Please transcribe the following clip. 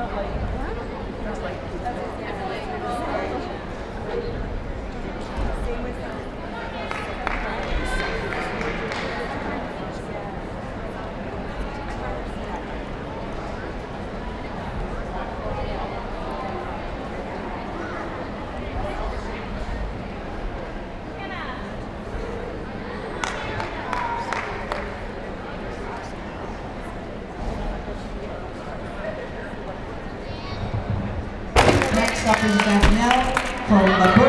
not like, that's like, that's Next up is Nell from